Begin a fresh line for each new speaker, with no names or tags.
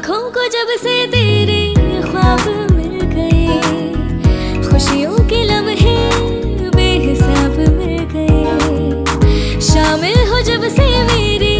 आँखों को जब से तेरे ख्वाब मिल गए, खुशियों के लम्हे बेहिसाब मिल गए। शामिल हो जब से मेरी